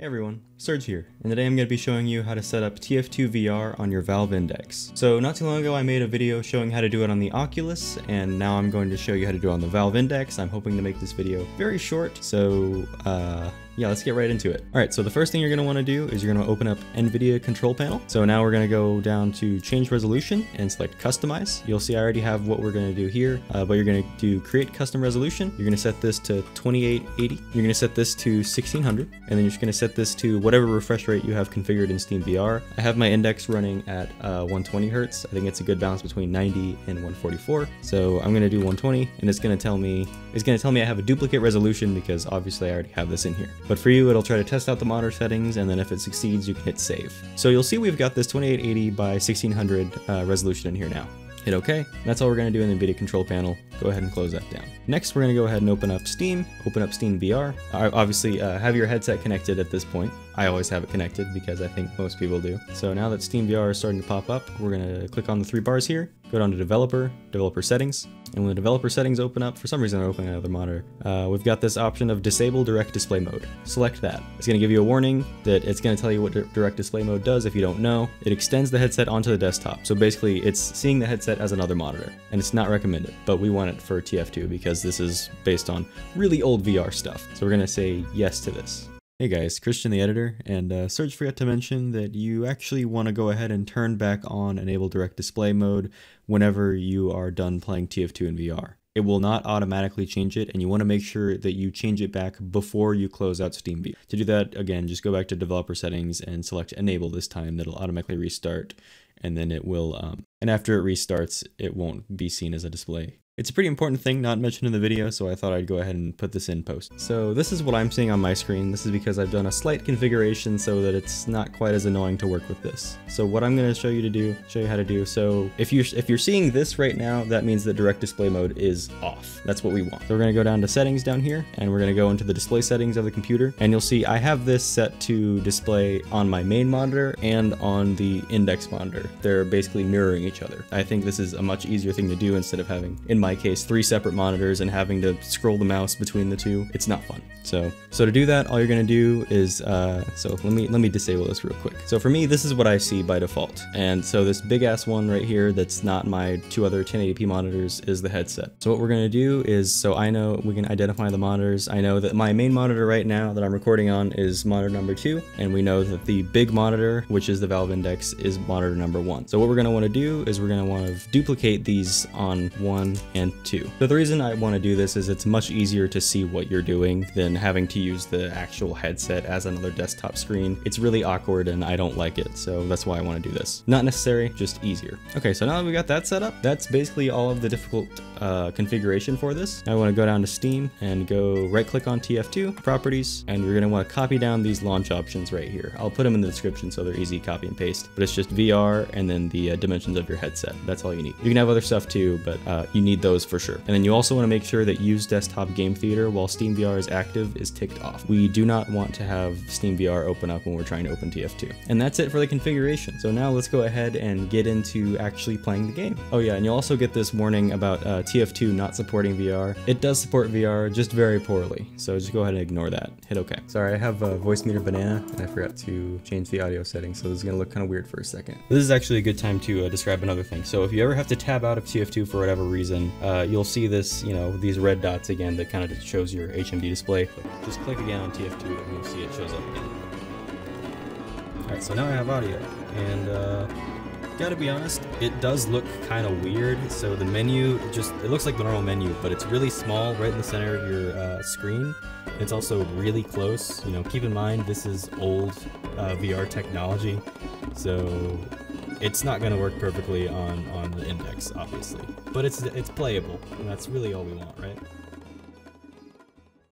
Hey everyone, Serge here, and today I'm going to be showing you how to set up TF2 VR on your Valve Index. So not too long ago I made a video showing how to do it on the Oculus, and now I'm going to show you how to do it on the Valve Index. I'm hoping to make this video very short, so uh, yeah, let's get right into it. All right, so the first thing you're gonna wanna do is you're gonna open up NVIDIA control panel. So now we're gonna go down to change resolution and select customize. You'll see I already have what we're gonna do here, uh, but you're gonna do create custom resolution. You're gonna set this to 2880. You're gonna set this to 1600, and then you're just gonna set this to whatever refresh rate you have configured in Steam VR. I have my index running at uh, 120 hertz. I think it's a good balance between 90 and 144. So I'm gonna do 120, and it's gonna tell me it's gonna tell me I have a duplicate resolution because obviously I already have this in here. But for you, it'll try to test out the monitor settings, and then if it succeeds, you can hit save. So you'll see we've got this 2880 by 1600 uh, resolution in here now. Hit OK. That's all we're going to do in the NVIDIA control panel. Go ahead and close that down. Next, we're going to go ahead and open up Steam, open up Steam VR. obviously, uh, have your headset connected at this point. I always have it connected because I think most people do. So now that Steam VR is starting to pop up, we're going to click on the three bars here, go down to Developer, Developer Settings, and when the Developer Settings open up, for some reason I'm opening another monitor, uh, we've got this option of Disable Direct Display Mode. Select that. It's going to give you a warning that it's going to tell you what Direct Display Mode does if you don't know. It extends the headset onto the desktop, so basically it's seeing the headset as another monitor, and it's not recommended, but we want it for TF2 because this is based on really old VR stuff. So we're going to say yes to this. Hey guys, Christian the editor, and uh, Serge forgot to mention that you actually want to go ahead and turn back on Enable Direct Display Mode whenever you are done playing TF2 in VR. It will not automatically change it, and you want to make sure that you change it back before you close out Steam VR. To do that, again, just go back to Developer Settings and select Enable this time. That'll automatically restart, and then it will, um, and after it restarts, it won't be seen as a display it's a pretty important thing not mentioned in the video, so I thought I'd go ahead and put this in post. So this is what I'm seeing on my screen. This is because I've done a slight configuration so that it's not quite as annoying to work with this. So what I'm going to show you to do, show you how to do. So if you're, if you're seeing this right now, that means that direct display mode is off. That's what we want. So we're going to go down to settings down here, and we're going to go into the display settings of the computer, and you'll see I have this set to display on my main monitor and on the index monitor. They're basically mirroring each other. I think this is a much easier thing to do instead of having, in my my case, three separate monitors and having to scroll the mouse between the two. It's not fun. So, so to do that, all you're gonna do is, uh, so let me let me disable this real quick. So for me, this is what I see by default. And so this big ass one right here, that's not my two other 1080p monitors, is the headset. So what we're gonna do is, so I know we can identify the monitors. I know that my main monitor right now that I'm recording on is monitor number two, and we know that the big monitor, which is the Valve Index, is monitor number one. So what we're gonna wanna do is we're gonna wanna duplicate these on one and 2. So the reason I want to do this is it's much easier to see what you're doing than having to use the actual headset as another desktop screen. It's really awkward and I don't like it, so that's why I want to do this. Not necessary, just easier. Okay, so now that we got that set up, that's basically all of the difficult uh, configuration for this. Now I want to go down to Steam and go right click on TF2, properties, and you're going to want to copy down these launch options right here. I'll put them in the description so they're easy copy and paste, but it's just VR and then the uh, dimensions of your headset. That's all you need. You can have other stuff too, but uh, you need those for sure. And then you also want to make sure that use desktop game theater while SteamVR is active is ticked off. We do not want to have SteamVR open up when we're trying to open TF2. And that's it for the configuration. So now let's go ahead and get into actually playing the game. Oh yeah, and you'll also get this warning about uh, TF2 not supporting VR. It does support VR, just very poorly. So just go ahead and ignore that. Hit OK. Sorry, I have a Voicemeeter Banana and I forgot to change the audio settings, so this is gonna look kind of weird for a second. This is actually a good time to uh, describe another thing. So if you ever have to tab out of TF2 for whatever reason, uh, you'll see this, you know, these red dots again that kind of shows your HMD display. Just click again on TF2 and you'll see it shows up again. Alright, so now I have audio, and uh, gotta be honest, it does look kind of weird. So the menu, just it looks like the normal menu, but it's really small right in the center of your uh, screen. It's also really close. You know, keep in mind this is old uh, VR technology, so it's not going to work perfectly on on the index, obviously. But it's it's playable, and that's really all we want, right?